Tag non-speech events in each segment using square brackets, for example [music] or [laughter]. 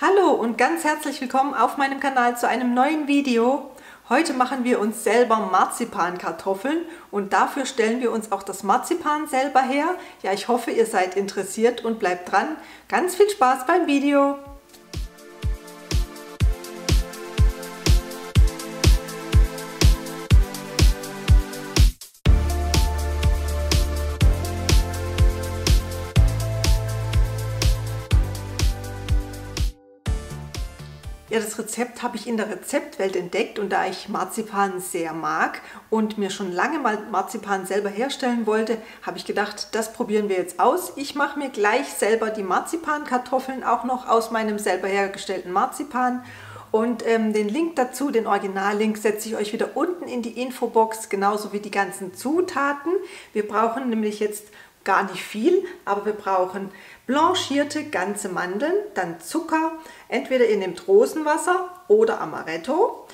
Hallo und ganz herzlich willkommen auf meinem Kanal zu einem neuen Video. Heute machen wir uns selber Marzipankartoffeln und dafür stellen wir uns auch das Marzipan selber her. Ja, ich hoffe, ihr seid interessiert und bleibt dran. Ganz viel Spaß beim Video! Ja, das Rezept habe ich in der Rezeptwelt entdeckt und da ich Marzipan sehr mag und mir schon lange mal Marzipan selber herstellen wollte, habe ich gedacht, das probieren wir jetzt aus. Ich mache mir gleich selber die Marzipankartoffeln auch noch aus meinem selber hergestellten Marzipan und ähm, den Link dazu, den Originallink, setze ich euch wieder unten in die Infobox, genauso wie die ganzen Zutaten. Wir brauchen nämlich jetzt gar nicht viel, aber wir brauchen blanchierte ganze Mandeln, dann Zucker, entweder ihr nehmt Rosenwasser oder Amaretto,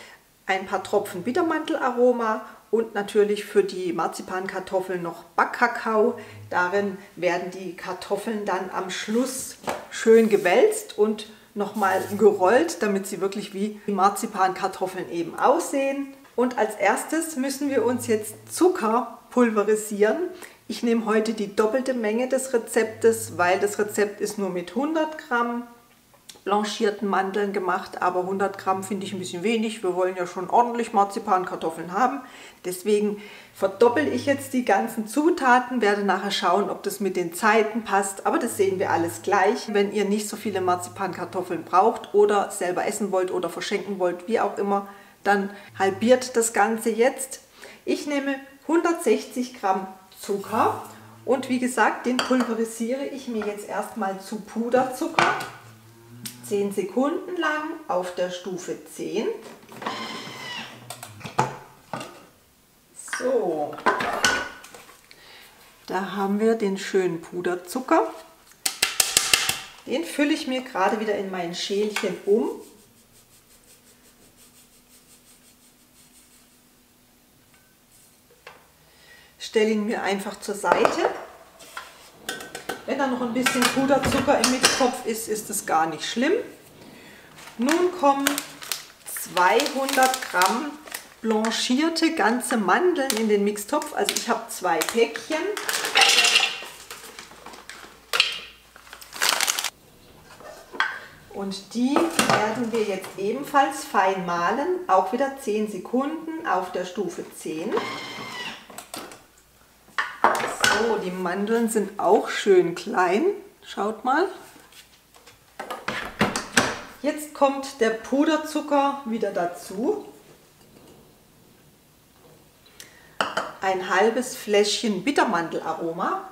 ein paar Tropfen Bittermantelaroma und natürlich für die Marzipankartoffeln noch Backkakao. Darin werden die Kartoffeln dann am Schluss schön gewälzt und nochmal gerollt, damit sie wirklich wie Marzipankartoffeln eben aussehen. Und als erstes müssen wir uns jetzt Zucker pulverisieren. Ich nehme heute die doppelte Menge des Rezeptes, weil das Rezept ist nur mit 100 Gramm blanchierten Mandeln gemacht, aber 100 Gramm finde ich ein bisschen wenig. Wir wollen ja schon ordentlich Marzipankartoffeln haben. Deswegen verdoppel ich jetzt die ganzen Zutaten, werde nachher schauen, ob das mit den Zeiten passt. Aber das sehen wir alles gleich. Wenn ihr nicht so viele Marzipankartoffeln braucht oder selber essen wollt oder verschenken wollt, wie auch immer, dann halbiert das Ganze jetzt. Ich nehme 160 Gramm Zucker. Und wie gesagt, den pulverisiere ich mir jetzt erstmal zu Puderzucker. 10 Sekunden lang auf der Stufe 10. So, da haben wir den schönen Puderzucker. Den fülle ich mir gerade wieder in mein Schälchen um stelle ihn mir einfach zur Seite. Wenn da noch ein bisschen Puderzucker im Mixtopf ist, ist es gar nicht schlimm. Nun kommen 200 Gramm blanchierte ganze Mandeln in den Mixtopf. Also ich habe zwei Päckchen. Und die werden wir jetzt ebenfalls fein mahlen, auch wieder 10 Sekunden auf der Stufe 10. So, die Mandeln sind auch schön klein. Schaut mal. Jetzt kommt der Puderzucker wieder dazu. Ein halbes Fläschchen Bittermandelaroma.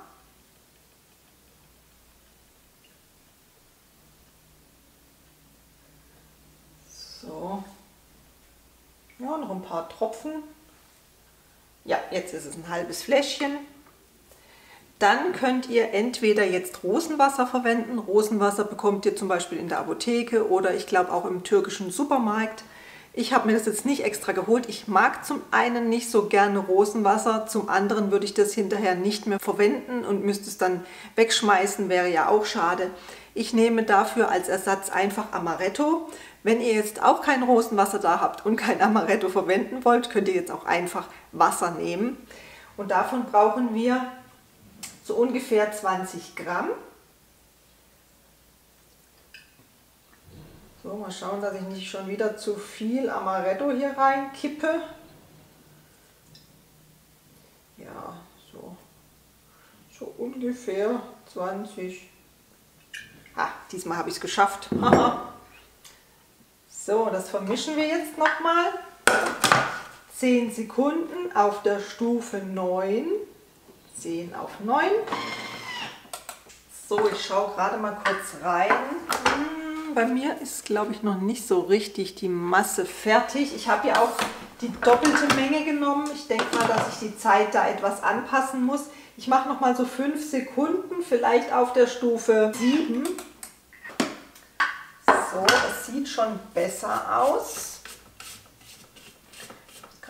So. Ja, noch ein paar Tropfen. Ja, jetzt ist es ein halbes Fläschchen. Dann könnt ihr entweder jetzt Rosenwasser verwenden. Rosenwasser bekommt ihr zum Beispiel in der Apotheke oder ich glaube auch im türkischen Supermarkt. Ich habe mir das jetzt nicht extra geholt. Ich mag zum einen nicht so gerne Rosenwasser, zum anderen würde ich das hinterher nicht mehr verwenden und müsste es dann wegschmeißen, wäre ja auch schade. Ich nehme dafür als Ersatz einfach Amaretto. Wenn ihr jetzt auch kein Rosenwasser da habt und kein Amaretto verwenden wollt, könnt ihr jetzt auch einfach Wasser nehmen. Und davon brauchen wir so ungefähr 20 Gramm. So, mal schauen, dass ich nicht schon wieder zu viel Amaretto hier reinkippe. Ja, so, so ungefähr 20. Ah, diesmal habe ich es geschafft. [laughs] so, das vermischen wir jetzt nochmal. 10 Sekunden auf der Stufe 9. 10 auf 9. So, ich schaue gerade mal kurz rein. Hm, bei mir ist, glaube ich, noch nicht so richtig die Masse fertig. Ich habe ja auch die doppelte Menge genommen. Ich denke mal, dass ich die Zeit da etwas anpassen muss. Ich mache noch mal so 5 Sekunden, vielleicht auf der Stufe 7. So, das sieht schon besser aus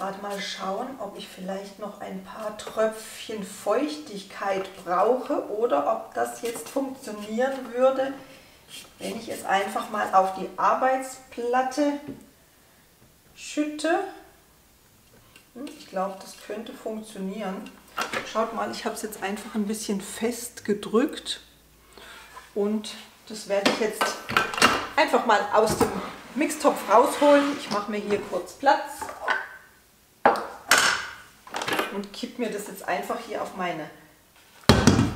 gerade mal schauen, ob ich vielleicht noch ein paar Tröpfchen Feuchtigkeit brauche oder ob das jetzt funktionieren würde. wenn ich es einfach mal auf die Arbeitsplatte schütte. Hm, ich glaube, das könnte funktionieren. Schaut mal, ich habe es jetzt einfach ein bisschen fest gedrückt und das werde ich jetzt einfach mal aus dem Mixtopf rausholen. Ich mache mir hier kurz Platz und kipp mir das jetzt einfach hier auf meine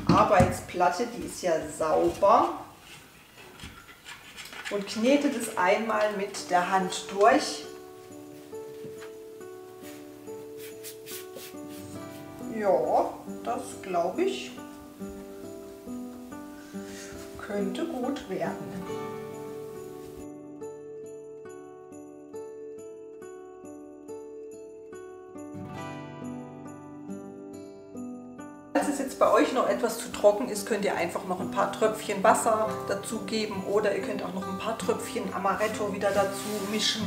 Arbeitsplatte. Die ist ja sauber und knete das einmal mit der Hand durch. Ja, das glaube ich könnte gut werden. Bei euch noch etwas zu trocken ist, könnt ihr einfach noch ein paar Tröpfchen Wasser dazugeben oder ihr könnt auch noch ein paar Tröpfchen Amaretto wieder dazu mischen.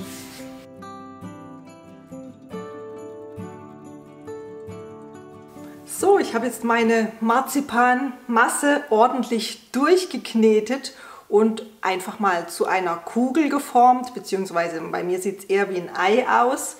So, ich habe jetzt meine Marzipanmasse ordentlich durchgeknetet und einfach mal zu einer Kugel geformt, beziehungsweise bei mir sieht es eher wie ein Ei aus.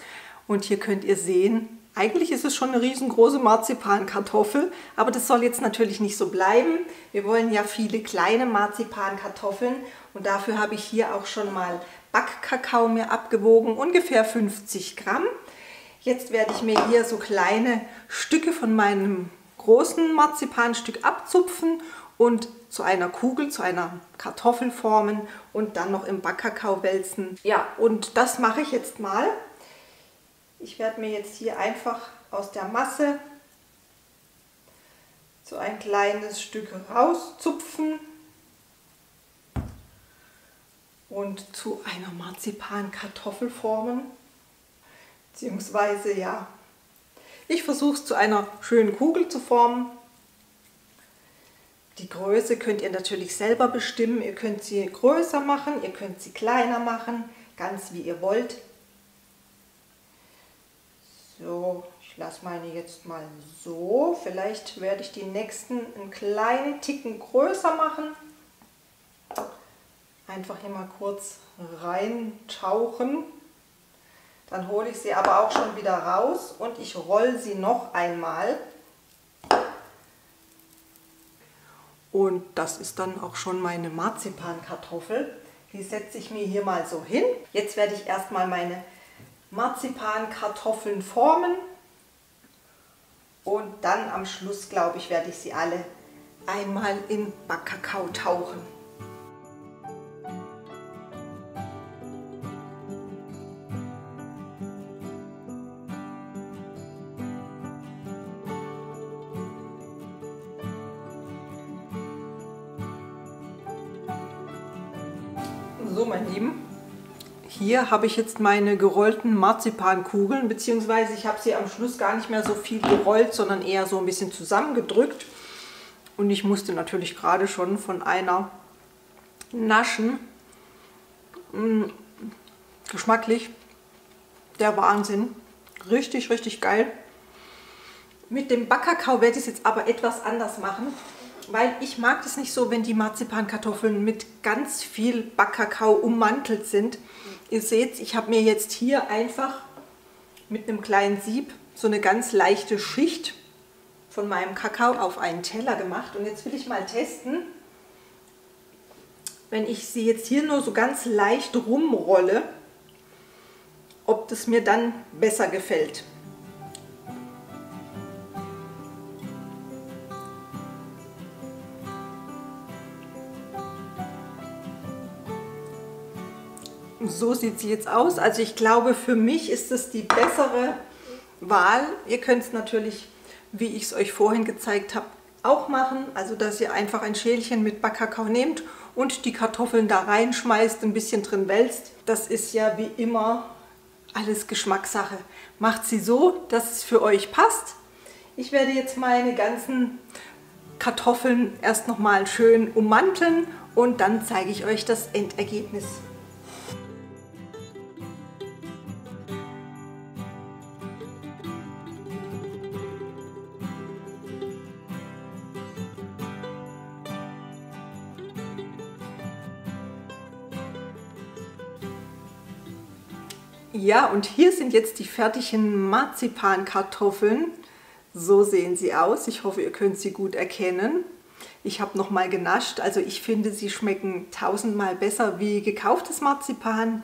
Und hier könnt ihr sehen, eigentlich ist es schon eine riesengroße Marzipankartoffel, aber das soll jetzt natürlich nicht so bleiben. Wir wollen ja viele kleine Marzipankartoffeln und dafür habe ich hier auch schon mal Backkakao mir abgewogen, ungefähr 50 Gramm. Jetzt werde ich mir hier so kleine Stücke von meinem großen Marzipanstück abzupfen und zu einer Kugel, zu einer Kartoffel formen und dann noch im Backkakao wälzen. Ja, und das mache ich jetzt mal. Ich werde mir jetzt hier einfach aus der Masse so ein kleines Stück rauszupfen und zu einer Marzipankartoffel formen beziehungsweise ja, ich versuche es zu einer schönen Kugel zu formen. Die Größe könnt ihr natürlich selber bestimmen. Ihr könnt sie größer machen, ihr könnt sie kleiner machen, ganz wie ihr wollt. So, ich lasse meine jetzt mal so. Vielleicht werde ich die nächsten einen kleinen Ticken größer machen. Einfach hier mal kurz reintauchen. Dann hole ich sie aber auch schon wieder raus und ich roll sie noch einmal. Und das ist dann auch schon meine Marzipankartoffel. Die setze ich mir hier mal so hin. Jetzt werde ich erstmal meine Marzipankartoffeln formen. Und dann am Schluss, glaube ich, werde ich sie alle einmal in Backkakao tauchen. So, mein Lieben, hier habe ich jetzt meine gerollten Marzipankugeln, beziehungsweise ich habe sie am Schluss gar nicht mehr so viel gerollt, sondern eher so ein bisschen zusammengedrückt. Und ich musste natürlich gerade schon von einer naschen. Mmh, geschmacklich der Wahnsinn. Richtig, richtig geil. Mit dem Backkakao werde ich es jetzt aber etwas anders machen weil ich mag das nicht so, wenn die Marzipankartoffeln mit ganz viel Backkakao ummantelt sind. Ihr seht, ich habe mir jetzt hier einfach mit einem kleinen Sieb so eine ganz leichte Schicht von meinem Kakao auf einen Teller gemacht. Und jetzt will ich mal testen, wenn ich sie jetzt hier nur so ganz leicht rumrolle, ob das mir dann besser gefällt. So sieht sie jetzt aus. Also ich glaube, für mich ist es die bessere Wahl. Ihr könnt es natürlich, wie ich es euch vorhin gezeigt habe, auch machen. Also dass ihr einfach ein Schälchen mit Backkakao nehmt und die Kartoffeln da reinschmeißt, ein bisschen drin wälzt. Das ist ja wie immer alles Geschmackssache. Macht sie so, dass es für euch passt. Ich werde jetzt meine ganzen Kartoffeln erst nochmal schön ummanteln und dann zeige ich euch das Endergebnis. Ja, und hier sind jetzt die fertigen Marzipankartoffeln. So sehen sie aus. Ich hoffe, ihr könnt sie gut erkennen. Ich habe noch mal genascht. Also ich finde, sie schmecken tausendmal besser wie gekauftes Marzipan.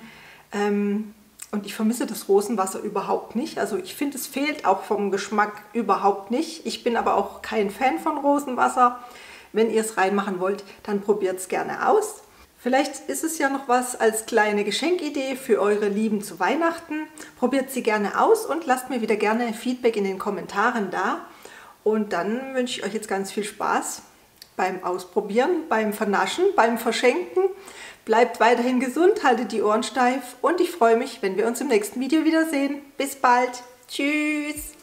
Ähm, und ich vermisse das Rosenwasser überhaupt nicht. Also ich finde, es fehlt auch vom Geschmack überhaupt nicht. Ich bin aber auch kein Fan von Rosenwasser. Wenn ihr es reinmachen wollt, dann probiert es gerne aus. Vielleicht ist es ja noch was als kleine Geschenkidee für eure Lieben zu Weihnachten. Probiert sie gerne aus und lasst mir wieder gerne Feedback in den Kommentaren da. Und dann wünsche ich euch jetzt ganz viel Spaß beim Ausprobieren, beim Vernaschen, beim Verschenken. Bleibt weiterhin gesund, haltet die Ohren steif und ich freue mich, wenn wir uns im nächsten Video wiedersehen. Bis bald. Tschüss.